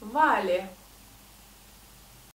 Вали.